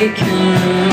silence